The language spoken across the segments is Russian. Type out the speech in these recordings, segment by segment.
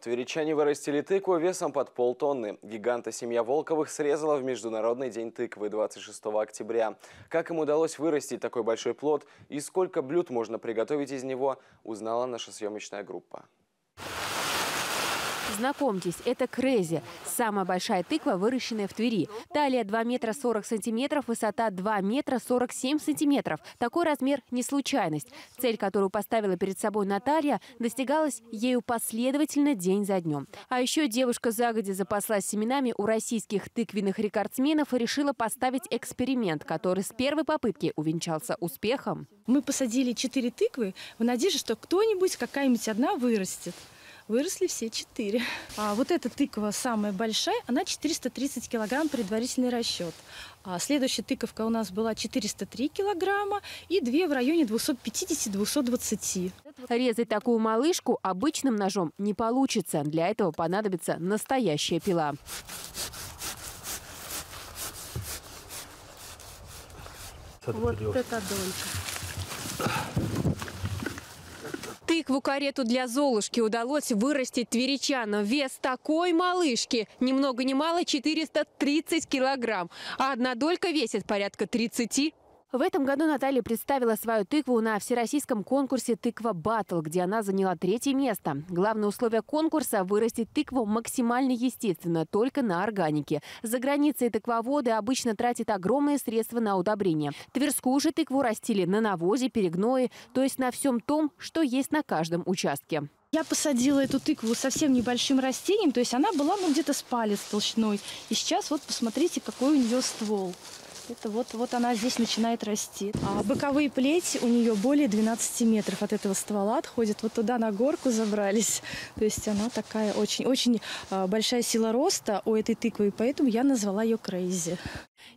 Тверичане вырастили тыкву весом под полтонны. Гиганта семья Волковых срезала в Международный день тыквы 26 октября. Как им удалось вырастить такой большой плод и сколько блюд можно приготовить из него, узнала наша съемочная группа. Знакомьтесь, это Крези. Самая большая тыква, выращенная в Твери. Талия 2 метра 40 сантиметров, высота 2 метра 47 сантиметров. Такой размер не случайность. Цель, которую поставила перед собой Наталья, достигалась ею последовательно день за днем. А еще девушка загодя запаслась семенами у российских тыквенных рекордсменов и решила поставить эксперимент, который с первой попытки увенчался успехом. Мы посадили четыре тыквы в надежде, что кто-нибудь, какая-нибудь одна вырастет. Выросли все четыре. А вот эта тыква самая большая, она 430 килограмм, предварительный расчет. А следующая тыковка у нас была 403 килограмма и две в районе 250-220. Резать такую малышку обычным ножом не получится. Для этого понадобится настоящая пила. Вот это долька. Тыкву-карету для Золушки удалось вырастить тверичанам. Вес такой малышки ни много ни мало 430 килограмм. А одна долька весит порядка 30 в этом году Наталья представила свою тыкву на всероссийском конкурсе «Тыква Баттл», где она заняла третье место. Главное условие конкурса – вырастить тыкву максимально естественно, только на органике. За границей тыквоводы обычно тратят огромные средства на удобрение. Тверскую же тыкву растили на навозе, перегное, то есть на всем том, что есть на каждом участке. Я посадила эту тыкву совсем небольшим растением, то есть она была ну, где-то с палец толщиной. И сейчас вот посмотрите, какой у нее ствол. Это вот, вот она здесь начинает расти. А боковые плети у нее более 12 метров от этого ствола отходят. Вот туда на горку забрались. То есть она такая очень-очень а, большая сила роста у этой тыквы, и поэтому я назвала ее Крейзи.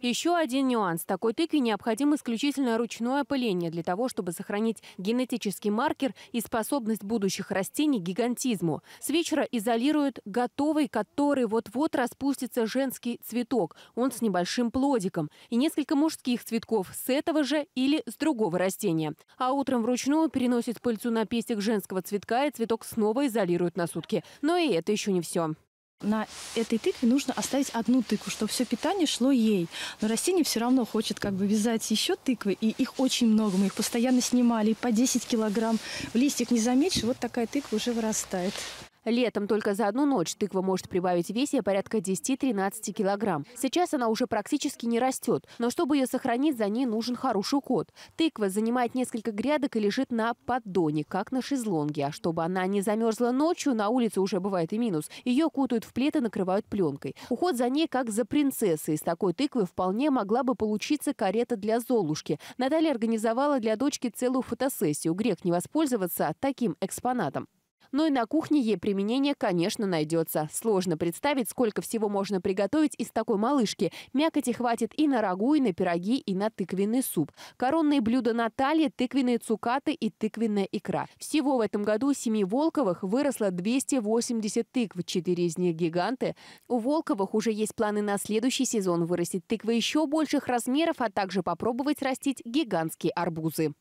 Еще один нюанс. Такой тыкве необходимо исключительно ручное опыление для того, чтобы сохранить генетический маркер и способность будущих растений к гигантизму. С вечера изолируют готовый, который вот-вот распустится женский цветок. Он с небольшим плодиком. И несколько мужских цветков с этого же или с другого растения. А утром вручную переносят пыльцу на пестик женского цветка, и цветок снова изолируют на сутки. Но и это еще не все на этой тыкве нужно оставить одну тыкву, чтобы все питание шло ей. Но растение все равно хочет как бы вязать еще тыквы, и их очень много. Мы их постоянно снимали, по 10 килограмм. В листик не заметишь, вот такая тыква уже вырастает. Летом только за одну ночь тыква может прибавить в весе порядка 10-13 килограмм. Сейчас она уже практически не растет, но чтобы ее сохранить, за ней нужен хороший уход. Тыква занимает несколько грядок и лежит на поддоне, как на шезлонге. А чтобы она не замерзла ночью, на улице уже бывает и минус, ее кутают в плед и накрывают пленкой. Уход за ней как за принцессой. Из такой тыквы вполне могла бы получиться карета для Золушки. Наталья организовала для дочки целую фотосессию. Грех не воспользоваться таким экспонатом. Но и на кухне ей применение, конечно, найдется. Сложно представить, сколько всего можно приготовить из такой малышки. Мякоти хватит и на рагу, и на пироги, и на тыквенный суп. Коронные блюда Натальи – тыквенные цукаты и тыквенная икра. Всего в этом году у семьи Волковых выросло 280 тыкв, четыре из них гиганты. У Волковых уже есть планы на следующий сезон вырастить тыквы еще больших размеров, а также попробовать растить гигантские арбузы.